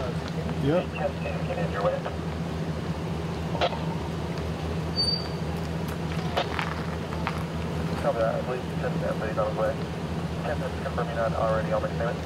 Yep. Copy that. I believe 10 10 on his way. 10 confirming not already I'll make payment.